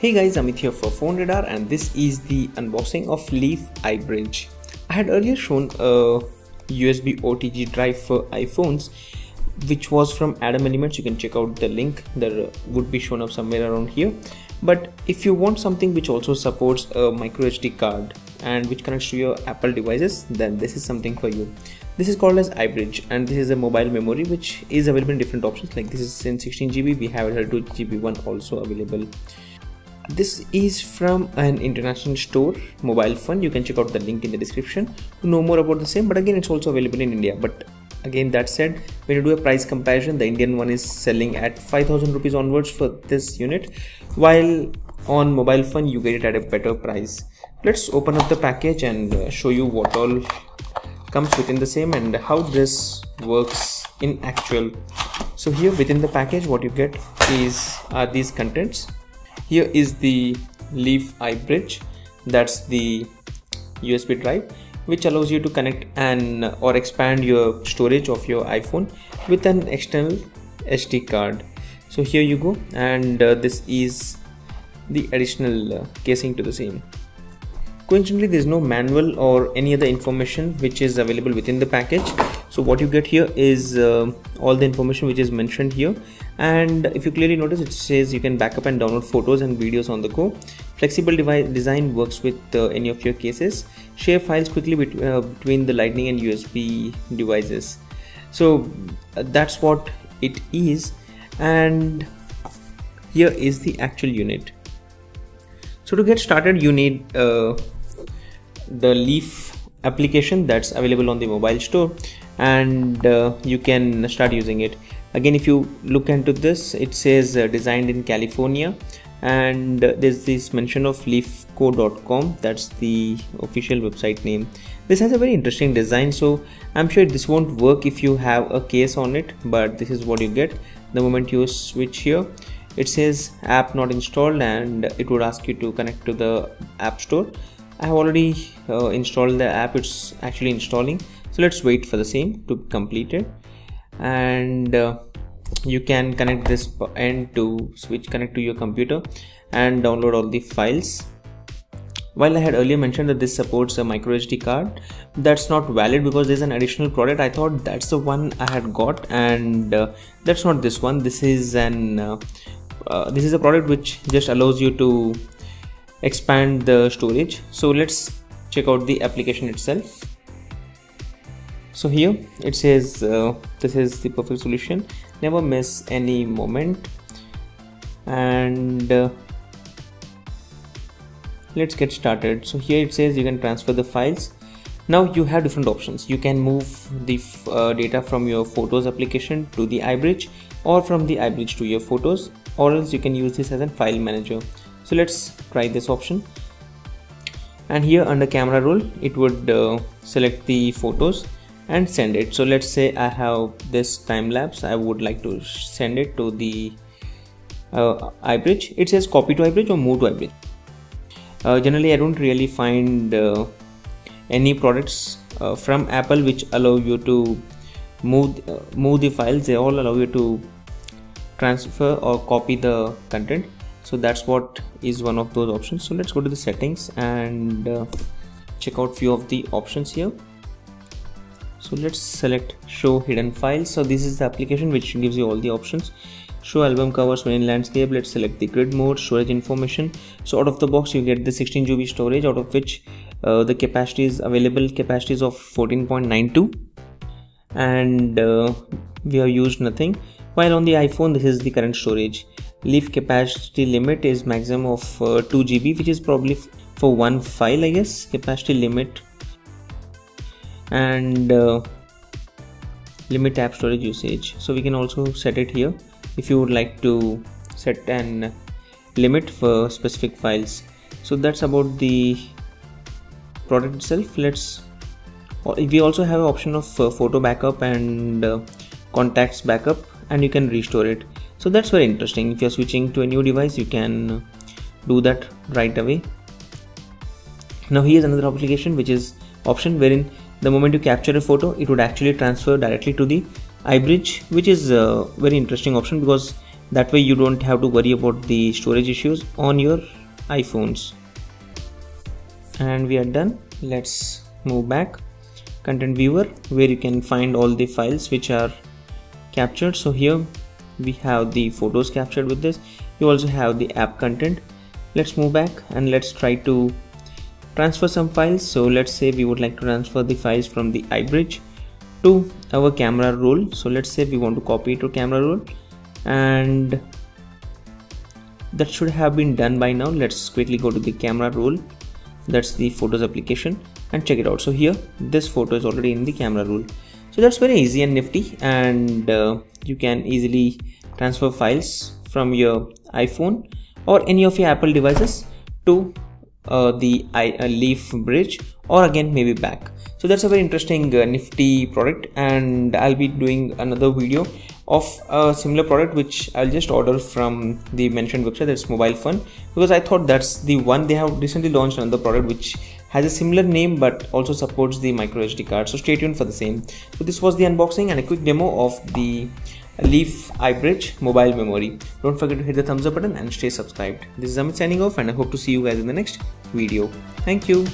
Hey guys, Amit here for Phone Radar and this is the unboxing of Leef iBridge. I had earlier shown a USB OTG drive for iPhones which was from Adam Elements. You can check out the link that would be shown up somewhere around here. But if you want something which also supports a micro SD card and which connects to your Apple devices, then this is something for you. This is called as iBridge and this is a mobile memory which is available in different options like this is in 16GB, we have a 2GB one also available this is from an international store Mobile Fun. You can check out the link in the description to know more about the same but again it's also available in india. But again that said when you do a price comparison the indian one is selling at 5000 rupees onwards for this unit while on Mobile Fun you get it at a better price. Let's open up the package and uh, show you what all comes within the same and how this works in actual. So here within the package what you get is are these contents here is the Leef iBridge that's the USB drive which allows you to connect and or expand your storage of your iPhone with an external SD card. So here you go and uh, this is the additional uh, casing to the same. Coincidentally there is no manual or any other information which is available within the package so what you get here is uh, all the information which is mentioned here. And if you clearly notice it says you can backup and download photos and videos on the go. Flexible device design works with uh, any of your cases. Share files quickly bet uh, between the lightning and usb devices. So uh, that's what it is. And here is the actual unit. So to get started you need uh, the Leef application that's available on the mobile store and uh, you can start using it. Again if you look into this it says uh, designed in california and uh, there's this mention of leefco.com that's the official website name. This has a very interesting design so i'm sure this won't work if you have a case on it but this is what you get the moment you switch here. It says app not installed and it would ask you to connect to the app store. I have already uh, installed the app. It's actually installing so let's wait for the same to complete it and uh, you can connect this end to switch connect to your computer and download all the files. While I had earlier mentioned that this supports a micro SD card that's not valid because there's an additional product. I thought that's the one I had got and uh, that's not this one. This is an uh, uh, this is a product which just allows you to expand the storage. So let's check out the application itself so here it says uh, this is the perfect solution. Never miss any moment. And uh, let's get started. So here it says you can transfer the files. Now you have different options. You can move the uh, data from your photos application to the iBridge or from the iBridge to your photos or else you can use this as a file manager. So let's try this option. And here under camera roll it would uh, select the photos and send it. So let's say I have this time lapse. I would like to send it to the uh, iBridge. It says copy to iBridge or move to iBridge. Uh, generally I don't really find uh, any products uh, from Apple which allow you to move uh, move the files. They all allow you to transfer or copy the content. So that's what is one of those options. So let's go to the settings and uh, check out few of the options here so let's select show hidden files. So this is the application which gives you all the options. Show album covers when in landscape. Let's select the grid mode storage information. So out of the box you get the 16 GB storage out of which uh, the capacity is available capacities of 14.92 and uh, we have used nothing. While on the iphone this is the current storage. Leef capacity limit is maximum of uh, 2 GB which is probably for one file I guess. Capacity limit and uh, limit app storage usage. So we can also set it here. If you would like to set an limit for specific files. So that's about the product itself. Let's we also have option of uh, photo backup and uh, contacts backup and you can restore it. So that's very interesting. If you're switching to a new device you can do that right away. Now here's another application which is option wherein the moment you capture a photo it would actually transfer directly to the iBridge which is a very interesting option because that way you don't have to worry about the storage issues on your iPhones. And we are done. Let's move back. Content viewer where you can find all the files which are captured. So here we have the photos captured with this. You also have the app content. Let's move back and let's try to transfer some files. So let's say we would like to transfer the files from the iBridge to our camera roll so let's say we want to copy to camera roll and that should have been done by now. Let's quickly go to the camera roll that's the photos application and check it out. So here this photo is already in the camera roll so that's very easy and nifty. And uh, you can easily transfer files from your iphone or any of your apple devices to uh, the uh, Leef bridge or again maybe back. So that's a very interesting uh, nifty product and i'll be doing another video of a similar product which i'll just order from the mentioned website that's mobile fun because i thought that's the one. They have recently launched another product which has a similar name but also supports the micro sd card. So stay tuned for the same. So this was the unboxing and a quick demo of the Leef iBridge mobile memory. Don't forget to hit the thumbs up button and stay subscribed. This is Amit signing off and I hope to see you guys in the next video. Thank you.